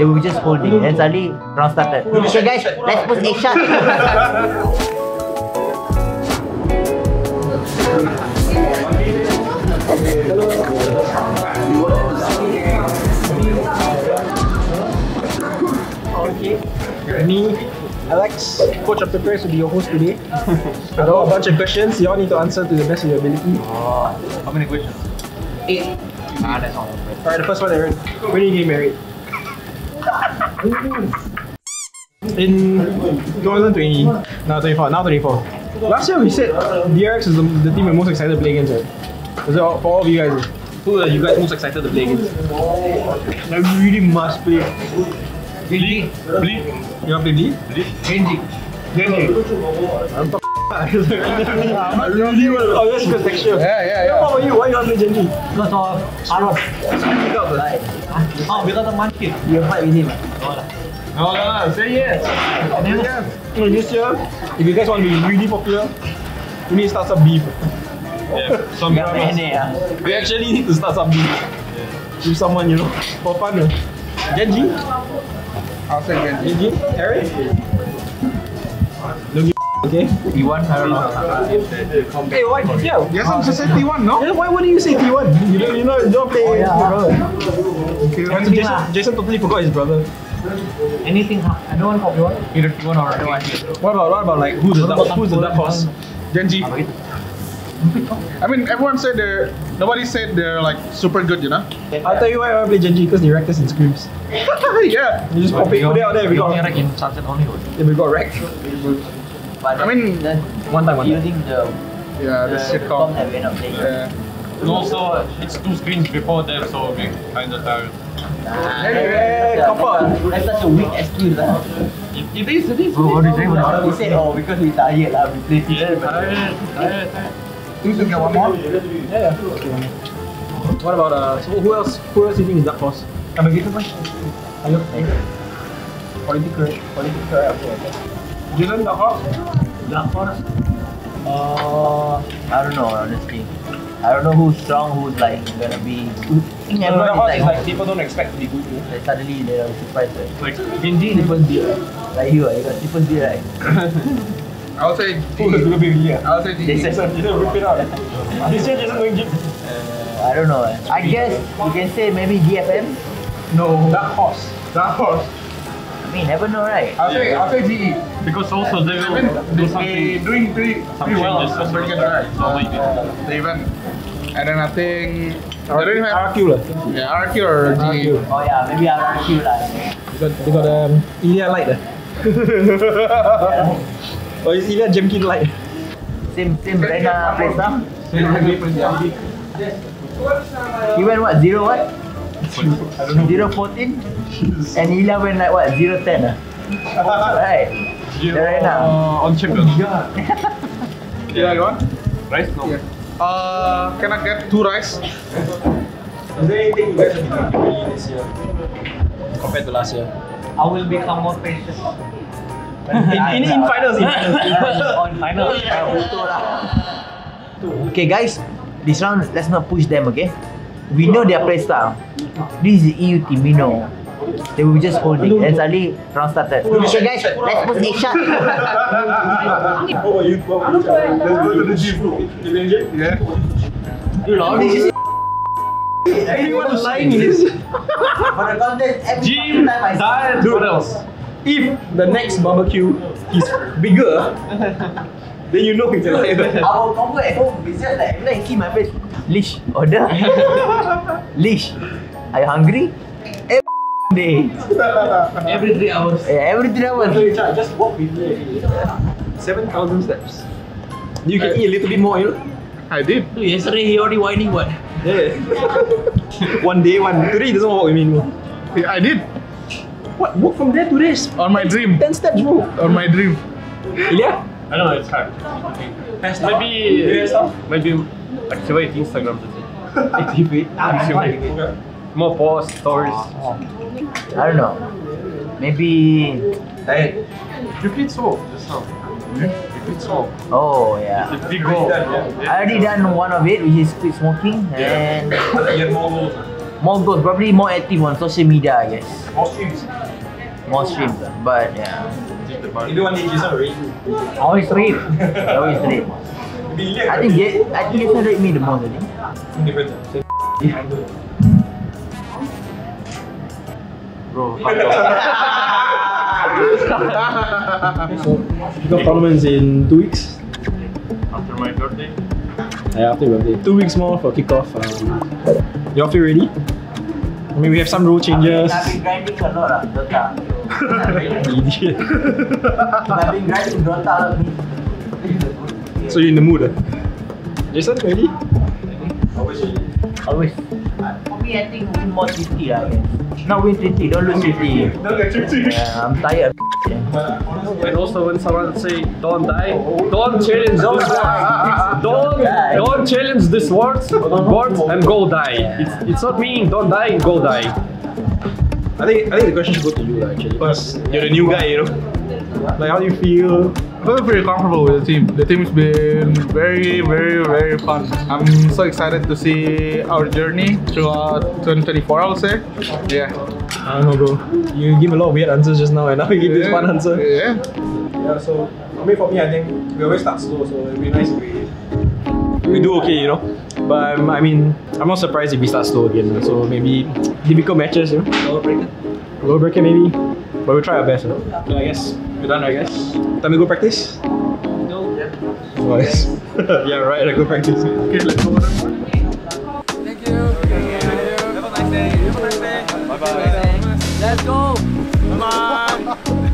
They were just holding. And suddenly, round started. Okay, guys, let's put a shot. Me, Alex, coach of the press will be your host today. I got a bunch of questions. You all need to answer to the best of your ability. How many questions? Eight. Ah, that's all. Alright, the first one, Aaron. When did you get married? In 2020, now 24, now 24. Last year we said DRX is the, the team we're most excited to play against, right? Was it all, for all of you guys? Who are you guys most excited to play against? We really must play. Bleed. Bleed. You want to play D? Gen.G. Gen.G. I'm talking. I really want to. Oh, that's because t3xture. Yeah, yeah, yeah. What about you? Why you want to play Gen.G? Because of Arnold. Speak up, Like, Oh, because of monkey. you fight with him. No, no, no. Say yes. So this year, if you guys want to be really popular, we need to start some beef. Yeah. Some Got nenek ah. We actually need to start some beef with someone, you know, for fun. Uh. Gen.G? I'll say Gen.G. Gen.G? Harry? Don't give okay? T1, I don't know. Hey, why? Yeah. Yes, I'm just saying T1, no? Yeah, why wouldn't you say T1? You don't, you know, you don't play Oh, yeah. brother. Okay. And Jason. Jason totally forgot his brother. Anything, huh? I don't want copy one. Either T1 or What about what about like who's the dark, who's the dark horse? Gen.G. I mean, everyone said they're. Nobody said they're like super good, you know? I'll tell you why I want to play Gen.G because they wrecked us in scrims. yeah. You just pop it, put it out there. We We only got, rank in Sunset only. what? yeah, we got wrecked. But I mean, then One time, one time. using the Yeah, the the sitcom sitcom. that we end up playing. Yeah. And also, it's two scrims before them, so we kind of tired. Ah, Hey, come on. that's, that's such a weak excuse lah. It, it is, it is. What do you say? He said, oh, because we tired lah, we play Yeah, tired, tired, tired. You should get one more. Yeah. What about uh? So who else? Who else do you think is dark horse? Sama gitu kan? Hello. Politic correct. Politic correct. Jason the Hawk. Dark horse? Uh, I don't know honestly. I don't know who's strong, who's like gonna be. I think everyone Dark horse is is like, like people don't expect to be good. like suddenly they are surprised. Right? Like, Gen.G, Triple D, like you, ah, you got triple D right? I'll say Who is gonna be yeah? I'll say G. Jason. Jason rip it out. This year Jason going gym. Uh, I don't know. eh. I guess you can say maybe GFM. No. Dark horse. Dark Horse. I mean, never know, right? I'll say I'll say GE. because also they I will mean, do they something. doing pretty, Some pretty well. changes, some good, changes. right? So maybe. They even. And then I think. Don't have. RQ lah. Yeah, RQ or GE. Oh yeah, maybe you lah. They got they got um Ilya light lah. oh, is Ilya Jemkin light? Same same place lah. He went what zero what? Zero fourteen, and Ilya went like what zero ten ah. Right. Right now. Uh, on champion. Yeah, you want? Right? No. Yeah. Uh, can I get two rice? Is there anything you guys have been doing this year compared to last year? I will become more patient. In, in, in finals, in finals. On final. Betul lah. Okay guys, this round let's not push them, okay? We know their play style. This is EU team, we know. They were just holding and suddenly round started. Okay guys, let's put a shot. What about you? What about you? Let's go to the gym. You going gym? Yeah. this Everyone lying is. for the contest every Gym, time I diet, what else? If the next barbecue is bigger, then you know it's a liar. Our combo at home is just like every time you see my face. Leash, order. Leash, are you hungry? Every day. Every three hours. Eh, Every three hours. Just walk with me. 7,000 steps. You can eat a little bit more, you know? I did. Dude, yesterday he already whining what? Yeah. one day, one. Today he doesn't walk with me anymore. Yeah, I did. What? Walk from there to this? On my dream. 10 steps, bro. On my dream. Ilya? I don't know, it's hard. Maybe, maybe activate Instagram. Activate. Activate. More posts, stories. I don't know. Maybe. Hey, repeat so just now. Repeat so. Oh yeah. The big goal. I already done one of it, which is quit smoking, and More goals, More goals, probably more active on social media, I guess. More streams. More streams, but yeah. You do one day Jason already. Always read. Always read. Maybe I think get, I think Jason rate me the most. I think. different. Bro, fuck Kickoff tournaments in two weeks. After my birthday. Yeah, after your birthday. Two weeks more for kickoff. Um, you all feel ready? I mean, we have some rule changes. I've been grinding a lot, uh, Dota. Idiot. I've been grinding Dota a lot. so you're in the mood. Uh? Jason, ready? Always. Always. For me, I think win more 50 lah. I guess. Not win 50, don't lose 50. Yeah, I'm tired. And also when someone say don't die, don't challenge this word. Don't don't challenge this word word and go die. It's, it's not meaning don't die, go die. I think I think the question should go to you actually. Because you're the new guy, you know. Like, how do you feel? I feel pretty comfortable with the team. The team's been very, very, very fun. I'm so excited to see our journey throughout 2024, I would say. Yeah. I don't know, bro. You give a lot of weird answers just now, and now you give this one answer. Yeah. Yeah, so I mean, for me, I think we always start slow, so it'd be nice if we we do okay, you know. But um, I mean, I'm not surprised if we start slow again. So maybe difficult matches, you know. Lower bracket. Lower bracket maybe. But we'll try our best. You know? Okay, I guess we're done. I guess. Time to go practice. No. Oh, yes. yeah, right. I go practice. Okay, let's go. Thank you. Thank you. Bye bye. Let's go. Bye.